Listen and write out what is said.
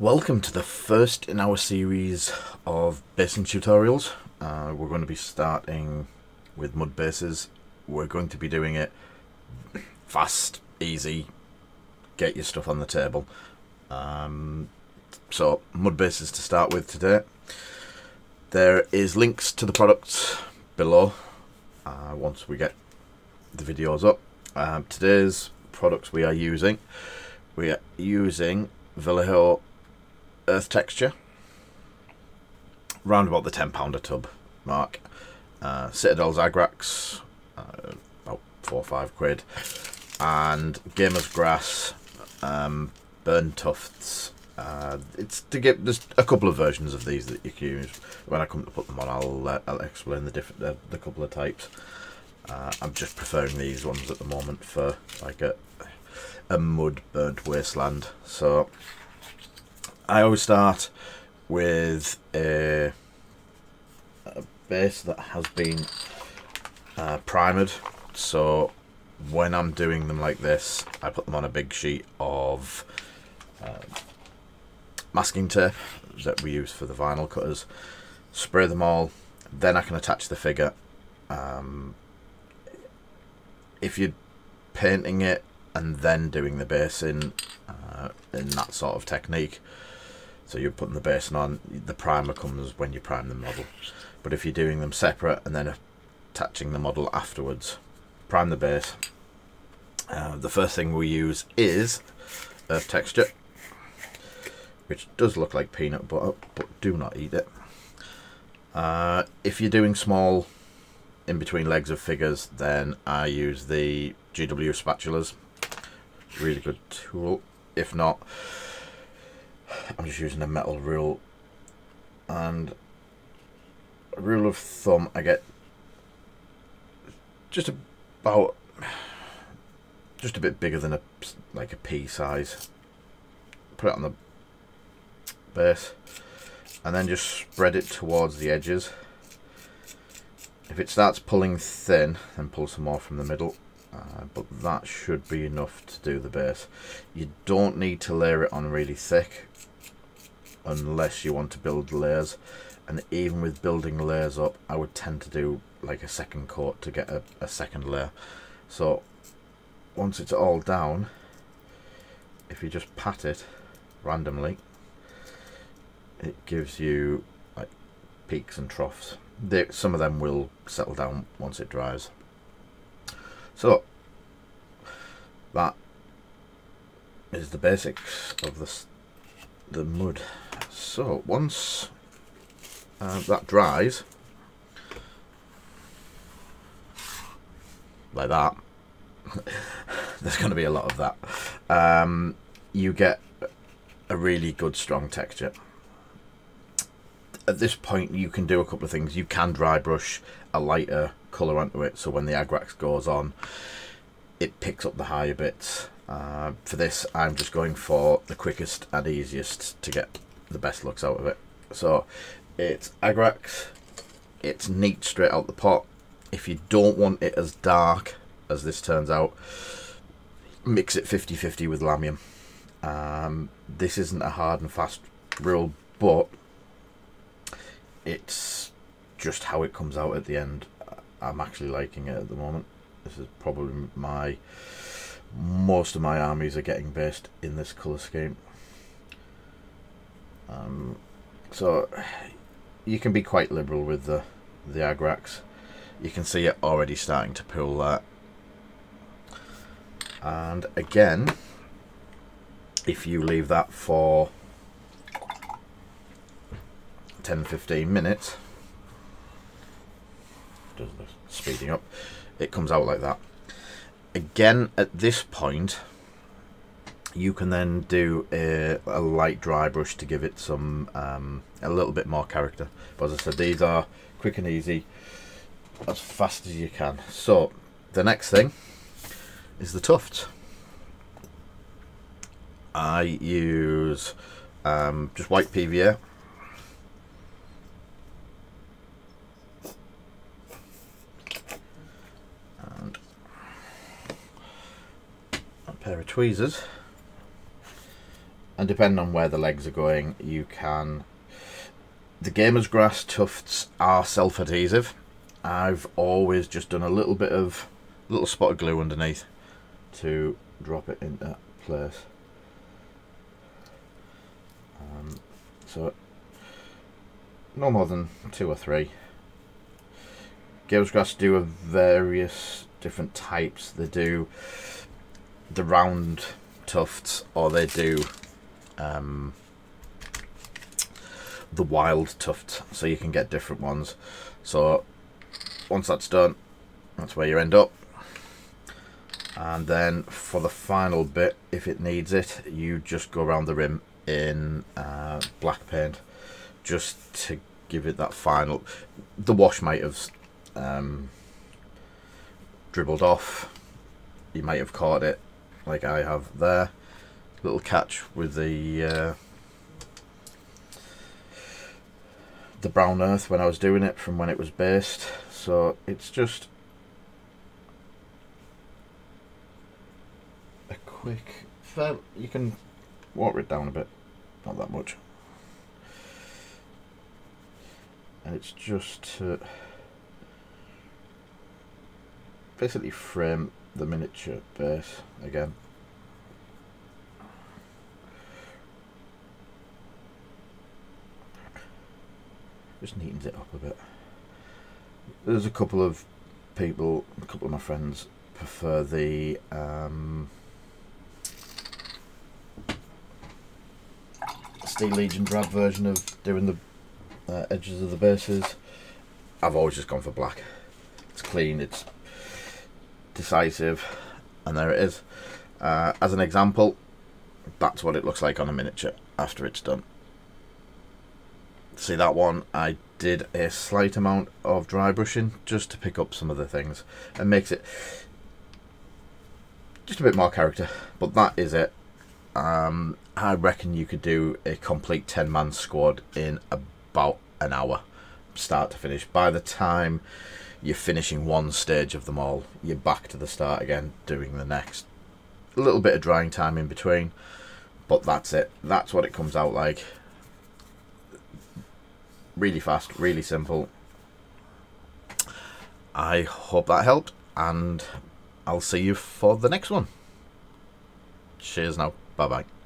Welcome to the first in our series of basing tutorials. Uh, we're going to be starting with mud bases. We're going to be doing it fast, easy, get your stuff on the table. Um, so mud bases to start with today. There is links to the products below uh, once we get the videos up. Um, today's products we are using, we are using Vallejo Earth Texture, round about the 10 pounder tub mark. Uh, Citadel's Agrax, uh, about 4 or 5 quid. And Gamer's Grass, um, Burn Tufts. Uh, it's to get there's a couple of versions of these that you can use. When I come to put them on, I'll uh, I'll explain the different the, the couple of types. Uh, I'm just preferring these ones at the moment for like a a mud burnt wasteland. So I always start with a, a base that has been uh, primed. So when I'm doing them like this, I put them on a big sheet of uh, masking tape that we use for the vinyl cutters. Spray them all, then I can attach the figure. Um, if you're painting it and then doing the basing uh, in that sort of technique, so you're putting the basing on, the primer comes when you prime the model. But if you're doing them separate and then attaching the model afterwards, prime the base. Uh, the first thing we use is earth texture, which does look like peanut butter, but do not eat it. Uh, if you're doing small in between legs of figures, then I use the GW spatulas. Really good tool. If not, I'm just using a metal rule. And a rule of thumb, I get just about just a bit bigger than a like a pea size. Put it on the base, and then just spread it towards the edges. If it starts pulling thin, then pull some more from the middle. Uh, but that should be enough to do the base. You don't need to layer it on really thick unless you want to build layers. And even with building layers up, I would tend to do like a second coat to get a, a second layer. So once it's all down, if you just pat it randomly, it gives you like peaks and troughs they, some of them will settle down once it dries. So that is the basics of this the mud. So once uh, that dries, like that, there's going to be a lot of that. Um, you get a really good strong texture at this point you can do a couple of things. You can dry brush a lighter colour onto it so when the Agrax goes on it picks up the higher bits. Uh, for this I'm just going for the quickest and easiest to get the best looks out of it. So it's Agrax, it's neat straight out the pot. If you don't want it as dark as this turns out, mix it 50-50 with Lahmian. Um, this isn't a hard and fast rule, but it's just how it comes out at the end. I'm actually liking it at the moment. This is probably my most of my armies are getting based in this colour scheme. Um, so you can be quite liberal with the the Agrax. You can see it already starting to pull that. And again, if you leave that for 10 15 minutes speeding up it comes out like that again at this point you can then do a, a light dry brush to give it some um, a little bit more character. But as I said these are quick and easy as fast as you can. So the next thing is the tuft. I use um, just white PVA pair of tweezers and depending on where the legs are going, you can. The Gamer's Grass tufts are self-adhesive. I've always just done a little bit of little spot of glue underneath to drop it into place. Um, so no more than two or three. Gamer's Grass do a various different types. They do the round tufts or they do um, the wild tuft so you can get different ones. So once that's done that's where you end up. And then for the final bit if it needs it you just go around the rim in uh, black paint just to give it that final the wash might have um, dribbled off. You might have caught it like I have there. Little catch with the uh, the brown earth when I was doing it from when it was based. So it's just a quick you can water it down a bit not that much. And it's just to basically frame the miniature base again just neatens it up a bit. There's a couple of people, a couple of my friends prefer the um, Steel Legion drab version of doing the uh, edges of the bases. I've always just gone for black. It's clean, it's decisive, and there it is. Uh, as an example, that's what it looks like on a miniature after it's done. See that one? I did a slight amount of dry brushing just to pick up some of the things. And makes it just a bit more character but that is it. Um, I reckon you could do a complete 10 man squad in about an hour start to finish. By the time you're finishing one stage of them all you're back to the start again doing the next a little bit of drying time in between but that's it that's what it comes out like really fast, really simple. I hope that helped, and I'll see you for the next one. Cheers now. Bye bye.